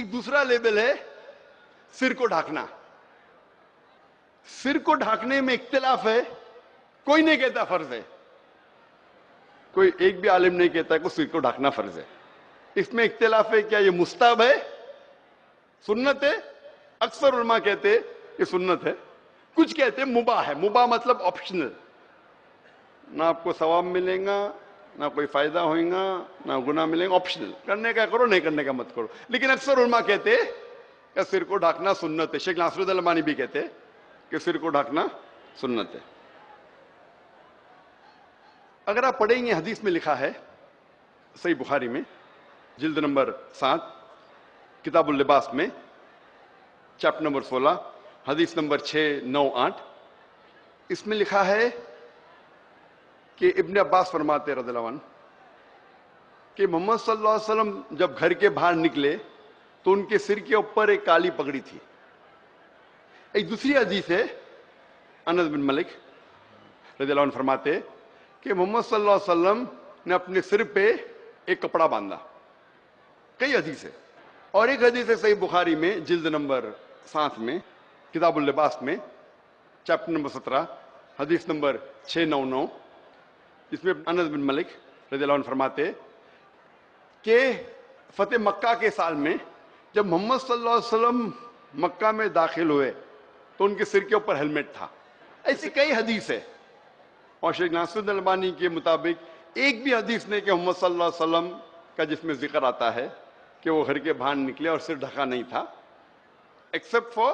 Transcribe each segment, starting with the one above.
एक दूसरा लेवल है, सिर को ढाकना। सिर को ढाकने में इख्तलाफ है, कोई नहीं कहता फ़र्ज़ है। कोई एक भी आलिम नहीं कहता कि सिर को ढाकना फ़र्ज़ है। इसमें इख्तलाफ है, क्या ये मुस्ताब है? सुन्नत है? अक्सर उलमा कहते ये सुन्नत है। कुछ कहते मुबा है। मुबा मतलब ऑप्शनल ना आपको सवाब मिलेगा ना कोई फ़ायदा होगा ना गुना मिलेगा ऑप्शनल करने का करो, नहीं करने का मत करो। लेकिन अक्सर उलमा कहते कि सिर को ढाकना सुन्नत है। शेख नासरुद्दीन भी कहते कि सिर को ढाकना सुन्नत है। अगर आप पढ़ेंगे, हदीस में लिखा है, सही बुखारी में, जिल्द नंबर सात, किताबुल लिबास में, चैप्टर नंबर सोलह, हदीस नंबर छह, नौ, आठ, इसमें लिखा है कि इब्न अब्बास फरमाते रदलवन कि मोहम्मद सल्लल्लाहु अलैहि वसल्लम जब घर के बाहर निकले तो उनके सिर के ऊपर एक काली पगड़ी थी। एक दूसरी अज़ीज़ है, अनस बिन मलिक रदील्लाहु फरमाते कि मोहम्मद सल्लल्लाहु अलैहि वसल्लम ने अपने सिर पे एक कपड़ा बांधा। कई हदीस है। और एक हदीस है सही बुखारी में, जिल्द नंबर सात में, किताबुल लिबास में, चैप्टर नंबर सत्रह, हदीस नंबर छह नौ नौ। इसमें अनस बिन मलिक रज़ी फरमाते कि फतेह मक्का के साल में जब मोहम्मद सल्लल्लाहु मक्का में दाखिल हुए तो उनके सिर के ऊपर हेलमेट था। ऐसी कई हदीस है। और शेख नासरुद्दीन अलबानी के मुताबिक एक भी हदीस नहीं कि मोहम्मद वसल्लम का जिसमें ज़िक्र आता है कि वो घर के बाहर निकले और सिर ढका नहीं था एक्सेप्ट फॉर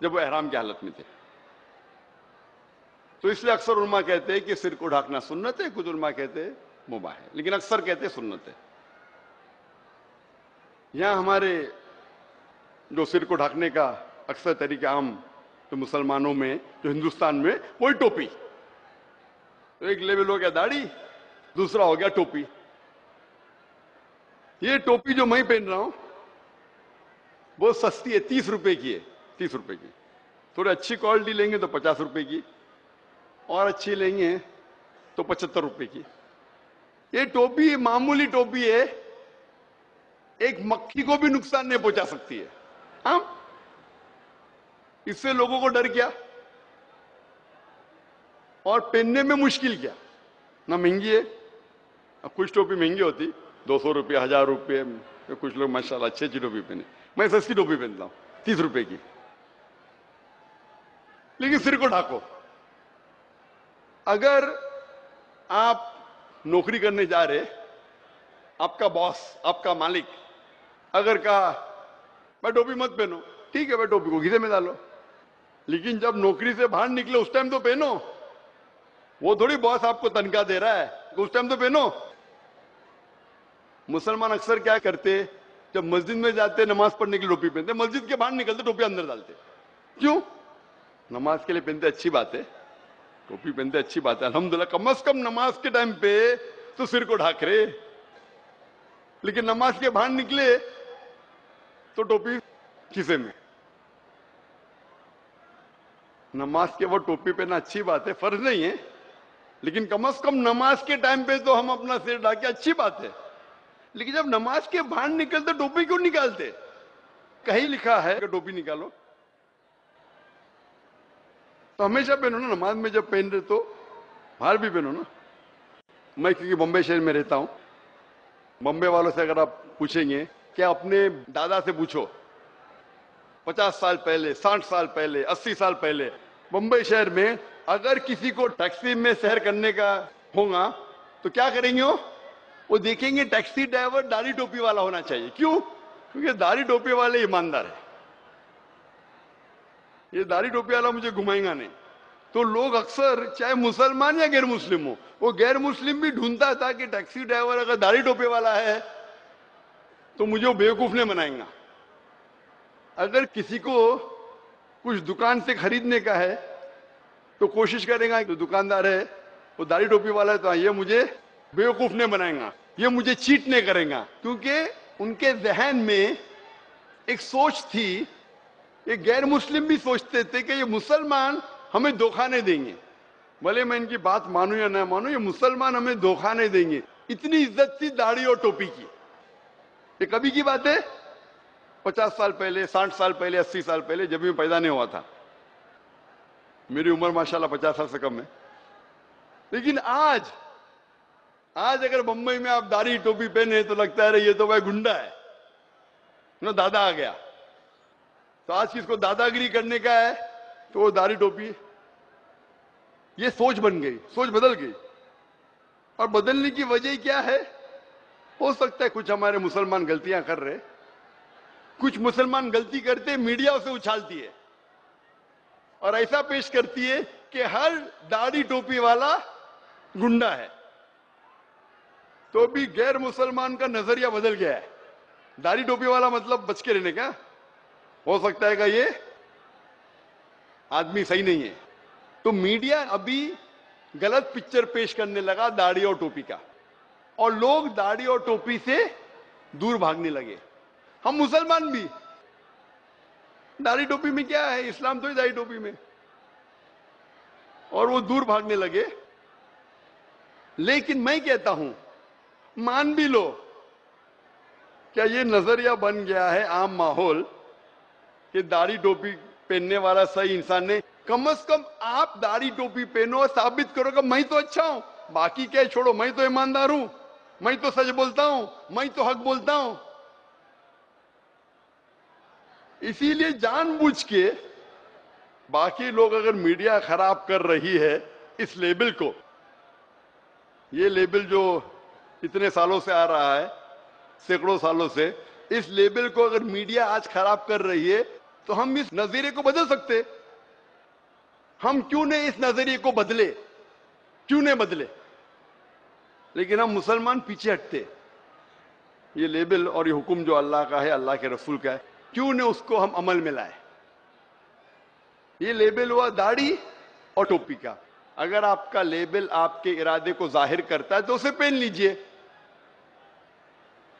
जब वो एहराम की हालत में थे। तो इसलिए अक्सर उलमा कहते हैं कि सिर को ढाकना सुन्नत है, कुछ उलमा कहते हैं मुबा है। लेकिन अक्सर कहते हैं सुन्नत है। यहाँ हमारे जो सिर को ढाकने का अक्सर तरीका आम तो मुसलमानों में, जो हिंदुस्तान में, वही टोपी। तो एक लेवल हो गया दाढ़ी, दूसरा हो गया टोपी। ये टोपी जो मैं पहन रहा हूँ, बहुत सस्ती है, तीस रुपए की है, तीस रुपए की। थोड़ी अच्छी क्वालिटी लेंगे तो पचास रुपए की। और अच्छी लेंगे तो पचहत्तर रुपए की। ये टोपी, मामूली टोपी है, एक मक्खी को भी नुकसान नहीं पहुँचा सकती है। हाँ? इससे लोगों को डर क्या? और पहनने में मुश्किल क्या? ना महँगी है अब कुछ टोपी महँगी होती। दो सौ रुपये हज़ार रुपये तो कुछ लोग माशाल्लाह अच्छी अच्छी टोपी पहने। मैं सस्ती टोपी पहनता हूँ, तीस रुपए की। लेकिन सिर को ढाको। अगर आप नौकरी करने जा रहे, आपका बॉस आपका मालिक, अगर कहा, मैं टोपी मत पहनो। ठीक है, मैं टोपी को घिसे में डालो। लेकिन जब नौकरी से बाहर निकले, उस टाइम तो पहनो। वो थोड़ी बॉस आपको तनख्वाह दे रहा है उस टाइम तो पहनो। मुसलमान अक्सर क्या करते, जब मस्जिद में जाते, नमाज़ पढ़ने के लिए टोपी पहनते, मस्जिद के बाहर निकलते, टोपी अंदर डालते। क्यों? नमाज़ के लिए पहनते अच्छी बात है। टोपी पहनते अच्छी बात है। अलहमदुल्ला कम अज कम नमाज़ के टाइम पे तो सिर को ढाक रहे लेकिन नमाज़ के बाहर निकले तो टोपी खिसे में? नमाज़ के वो टोपी पहना अच्छी बात है, फ़र्ज़ नहीं है। लेकिन कम अज कम नमाज़ के टाइम पे तो हम अपना सिर ढाके, अच्छी बात है। लेकिन जब नमाज़ के बाहर निकलते, टोपी क्यों निकालते? कहीं लिखा है कि टोपी निकालो। तो हमेशा पहनो ना, नमाज़ में जब पहन रहे तो बाहर भी पहनो ना। मैं क्योंकि बम्बई शहर में रहता हूँ। बम्बे वालों से अगर आप पूछेंगे, क्या अपने दादा से पूछो? पचास साल पहले, साठ साल पहले, अस्सी साल पहले बम्बई शहर में अगर किसी को टैक्सी में सैर करने का होगा तो क्या करेंगे वो? वो देखेंगे टैक्सी ड्राइवर दाढ़ी टोपी वाला होना चाहिए। क्यों? क्योंकि दाढ़ी टोपी वाले ईमानदार है। ये दाढ़ी टोपी वाला मुझे घुमाएगा नहीं। तो लोग अक्सर, चाहे मुसलमान या गैर मुस्लिम हो, वो गैर मुस्लिम भी ढूंढता था कि टैक्सी ड्राइवर अगर दाढ़ी टोपे वाला है तो मुझे वो बेवकूफ़ नहीं बनाएगा। अगर किसी को कुछ दुकान से खरीदने का है तो कोशिश करेगा जो दुकानदार है, वो दाढ़ी टोपी वाला है तो ये मुझे बेवकूफ़ नहीं बनाएगा। ये मुझे चीट नहीं करेगा, क्योंकि उनके जहन में एक सोच थी ये गैर मुस्लिम भी सोचते थे कि ये मुसलमान हमें धोखा नहीं देंगे। भले मैं इनकी बात मानू या ना मानू, ये मुसलमान हमें धोखा नहीं देंगे। इतनी इज़्ज़त थी दाढ़ी और टोपी की। ये कभी की बात है? पचास साल पहले, साठ साल पहले, अस्सी साल पहले जब मैं पैदा नहीं हुआ था। मेरी उम्र माशाल्लाह पचास साल से कम है। लेकिन आज आज अगर मुंबई में आप दाढ़ी टोपी पहने तो लगता है ये तो भाई गुंडा है। ना दादा आ गया। तो आज किसको दादागिरी करने का है तो वो दाढ़ी टोपी, ये सोच बन गई, सोच बदल गई। और बदलने की वजह क्या है? हो सकता है कुछ हमारे मुसलमान गलतियाँ कर रहे कुछ मुसलमान गलती करते मीडिया उसे उछालती है। और ऐसा पेश करती है कि हर दाढ़ी टोपी वाला गुंडा है। तो भी गैर मुसलमान का नज़रिया बदल गया है। दाढ़ी टोपी वाला मतलब बच के रहने का। हो सकता है कि ये आदमी सही नहीं है। तो मीडिया अभी गलत पिक्चर पेश करने लगा दाढ़ी और टोपी का। और लोग दाढ़ी और टोपी से दूर भागने लगे। हम मुसलमान भी। दाढ़ी टोपी में क्या है? इस्लाम तो ही दाढ़ी टोपी में। और वो दूर भागने लगे। लेकिन मैं कहता हूँ, मान भी लो, क्या ये नज़रिया बन गया है आम माहौल? कि दाढ़ी टोपी पहनने वाला सही इंसान ने कम से कम आप दाढ़ी टोपी पहनो और साबित करो कि मैं तो अच्छा हूँ। बाकी क्या छोड़ो, मैं तो ईमानदार हूँ। मैं तो सच बोलता हूँ। मैं तो हक बोलता हूँ। इसीलिए जानबूझ के बाकी लोग अगर मीडिया खराब कर रही है इस लेबल को, ये लेबल जो इतने सालों से आ रहा है, सैकड़ों सालों से, इस लेबल को अगर मीडिया आज खराब कर रही है तो हम इस नज़रिए को बदल सकते। हम क्यों नहीं इस नज़रिए को बदले? क्यों नहीं बदले? लेकिन हम मुसलमान पीछे हटते। ये लेबल और ये हुक्म जो अल्लाह का है, अल्लाह के रसूल का है, क्यों ने उसको हम अमल में लाए? ये लेबल हुआ दाढ़ी और टोपी का। अगर आपका लेबल आपके इरादे को ज़ाहिर करता है तो उसे पहन लीजिए।